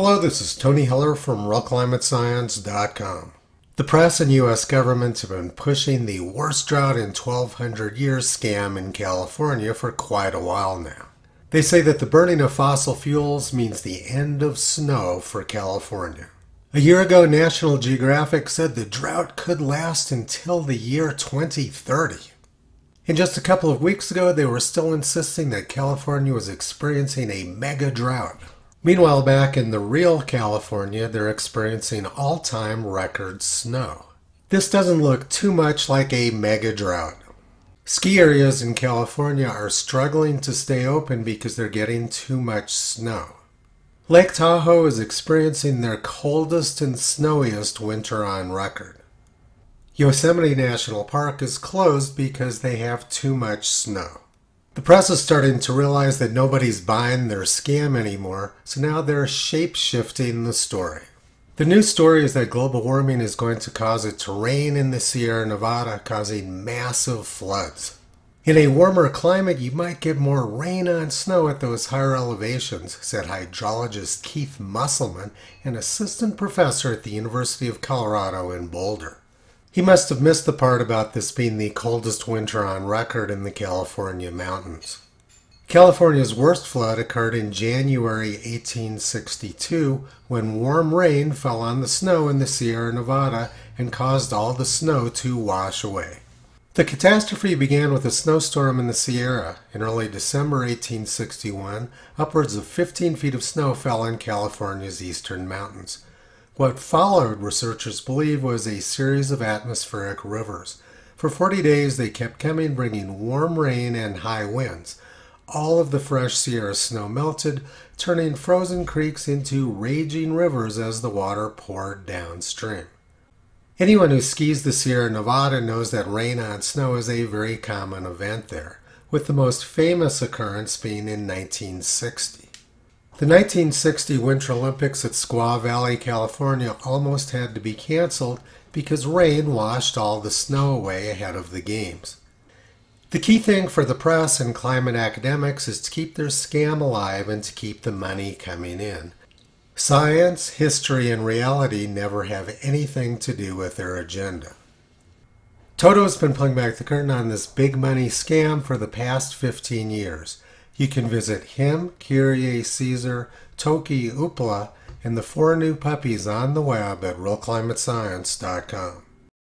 Hello, this is Tony Heller from RealClimateScience.com. The press and U.S. government have been pushing the worst drought in 1200 years scam in California for quite a while now. They say that the burning of fossil fuels means the end of snow for California. A year ago, National Geographic said the drought could last until the year 2030. And just a couple of weeks ago, they were still insisting that California was experiencing a mega drought. Meanwhile, back in the real California, they're experiencing all time record snow. This doesn't look too much like a mega drought. Ski areas in California are struggling to stay open because they're getting too much snow. Lake Tahoe is experiencing their coldest and snowiest winter on record. Yosemite National Park is closed because they have too much snow. The press is starting to realize that nobody's buying their scam anymore, so now they're shape shifting the story. The new story is that global warming is going to cause it to rain in the Sierra Nevada, causing massive floods. In a warmer climate, you might get more rain on snow at those higher elevations, said hydrologist Keith Musselman, an assistant professor at the University of Colorado in Boulder. He must have missed the part about this being the coldest winter on record in the California mountains. California's worst flood occurred in January 1862 when warm rain fell on the snow in the Sierra Nevada and caused all the snow to wash away. The catastrophe began with a snowstorm in the Sierra. In early December 1861, upwards of 15 feet of snow fell in California's eastern mountains. What followed, researchers believe, was a series of atmospheric rivers. For 40 days, they kept coming, bringing warm rain and high winds. All of the fresh Sierra snow melted, turning frozen creeks into raging rivers as the water poured downstream. Anyone who skis the Sierra Nevada knows that rain on snow is a very common event there, with the most famous occurrence being in 1960. The 1960 Winter Olympics at Squaw Valley, California almost had to be canceled because rain washed all the snow away ahead of the games. The key thing for the press and climate academics is to keep their scam alive and to keep the money coming in. Science, history, and reality never have anything to do with their agenda. Toto's been pulling back the curtain on this big money scam for the past 15 years. You can visit him, Kyrie Caesar, Toki Upla, and the four new puppies on the web at realclimatescience.com.